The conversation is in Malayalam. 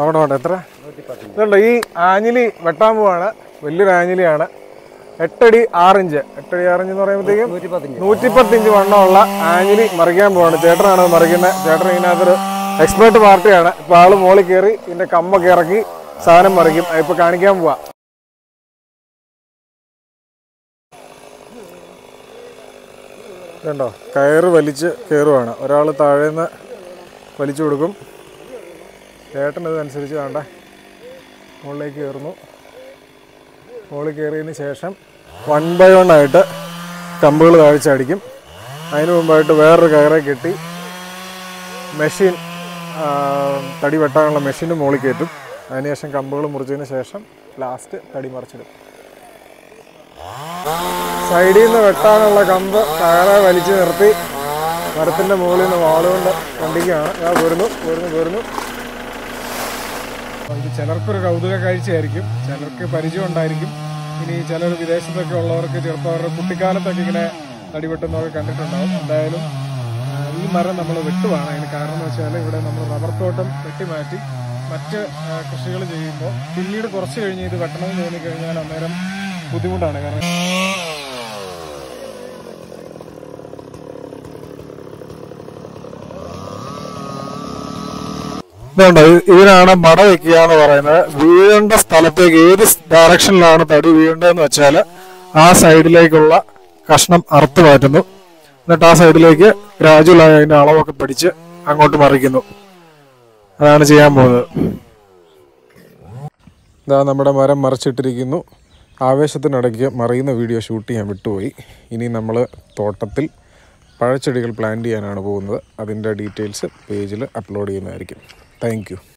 അവിടെ വേണ്ട എത്ര? ഇതുണ്ടോ ഈ ആഞ്ഞിലി വെട്ടാൻ പോവാണ് വലിയൊരു ആഞ്ഞിലിയാണ്. എട്ടടി ആറിഞ്ച്. എട്ടടി ആറിഞ്ച് എന്ന് പറയുമ്പോഴത്തേക്കും നൂറ്റിപ്പത്ത് ഇഞ്ച് വണ്ണമുള്ള ആഞ്ഞിലി മറിക്കാൻ പോവാണ്. ചേട്ടനാണ് അത് മറിക്കുന്നത്. ചേട്ടൻ ഇതിനകത്തൊരു എക്സ്പേർട്ട് പാർട്ടിയാണ്. ഇപ്പൊ ആൾ മോളിൽ കയറി ഇതിന്റെ കമ്മൊക്കെ ഇറക്കി സാധനം മറിക്കും. ഇപ്പൊ കാണിക്കാൻ പോവാ. ണ്ടോ കയറ് വലിച്ച് കയറുവാണ്. ഒരാൾ താഴേന്ന് വലിച്ചു കൊടുക്കും. ചേട്ടൻ ഇതനുസരിച്ച് വേണ്ട. മുകളിലേക്ക് കയറുന്നു. മുകളിൽ കയറിയതിന് ശേഷം വൺ ബൈ വൺ ആയിട്ട് കമ്പുകൾ താഴ്ചടിക്കും അതിന് മുമ്പായിട്ട് വേറൊരു കയറെ കെട്ടി മെഷീൻ തടി വെട്ടാനുള്ള മെഷീന് മുകളിൽ കയറ്റും. അതിനുശേഷം കമ്പുകൾ മുറിച്ചതിന് ശേഷം ലാസ്റ്റ് തടി മറിച്ചിടും. സൈഡിൽ നിന്ന് വെട്ടാനുള്ള കമ്പ് കയറെ വലിച്ചു നിർത്തി മരത്തിന്റെ മുകളിൽ നിന്ന് വാളുകൊണ്ട് കണ്ടിക്കുകയാണ് ഞാൻ പോരുന്നു പോരുന്നു പോരുന്നു. ഇത് ചിലർക്കൊരു കൗതുക കാഴ്ചയായിരിക്കും ചിലർക്ക് പരിചയം ഉണ്ടായിരിക്കും. ഇനി ചിലർ വിദേശത്തൊക്കെ ഉള്ളവർക്ക് ചിലപ്പോൾ അവരുടെ കുട്ടിക്കാലത്തൊക്കെ ഇങ്ങനെ തടിവെട്ടുന്നതൊക്കെ കണ്ടിട്ടുണ്ടാവും. എന്തായാലും ഈ മരം നമ്മൾ വെട്ടുവാണ്. അതിന് കാരണം എന്ന് വെച്ചാൽ ഇവിടെ നമ്മൾ റബ്ബർ തോട്ടം വെട്ടിമാറ്റി മറ്റ് കൃഷികൾ ചെയ്യുമ്പോൾ പിന്നീട് കുറച്ച് കഴിഞ്ഞ് ഇത് വെട്ടണമെന്ന് തോന്നിക്കഴിഞ്ഞാൽ അന്നേരം ബുദ്ധിമുട്ടാണ്. കാരണം ഇതുണ്ട്? ഇതിനാണ് മട വെക്കുക എന്ന് പറയുന്നത്. വീഴേണ്ട സ്ഥലത്തേക്ക് ഏത് ഡയറക്ഷനിലാണ് തടി വീഴേണ്ടതെന്ന് വെച്ചാൽ ആ സൈഡിലേക്കുള്ള കഷ്ണം അറുത്ത് മാറ്റുന്നു. എന്നിട്ട് ആ സൈഡിലേക്ക് ഗ്രാജുവലായി അതിന്റെ അളവൊക്കെ പിടിച്ച് അങ്ങോട്ട് മറിക്കുന്നു. അതാണ് ചെയ്യാൻ പോകുന്നത്. ഇതാ നമ്മുടെ മരം മറിച്ചിട്ടിരിക്കുന്നു. ആവേശത്തിനിടയ്ക്ക് മറിയുന്ന വീഡിയോ ഷൂട്ട് ചെയ്യാൻ വിട്ടുപോയി. ഇനി നമ്മൾ തോട്ടത്തിൽ പഴച്ചെടികൾ പ്ലാന്റ് ചെയ്യാനാണ് പോകുന്നത്. അതിന്റെ ഡീറ്റെയിൽസ് പേജിൽ അപ്ലോഡ് ചെയ്യുന്നതായിരിക്കും. Thank you.